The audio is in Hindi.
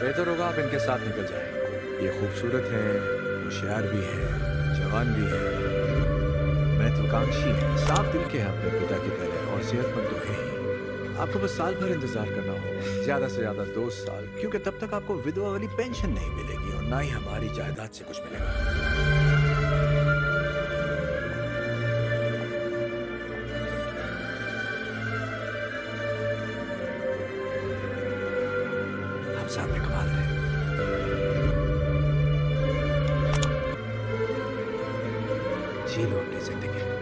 बेहतर होगा आप इनके साथ निकल जाए। ये खूबसूरत है, होशियार भी है, जवान भी हैं, महत्वाकांक्षी है। साफ़ दिल के हैं अपने पिता की तरह और सेहतमंद तो है। आपको बस साल भर इंतज़ार करना होगा, ज़्यादा से ज़्यादा दो साल, क्योंकि तब तक आपको विधवा वाली पेंशन नहीं मिलेगी और ना ही हमारी जायदाद से कुछ मिलेगा। हम सामने कमाल है जी लोग अपनी ज़िंदगी।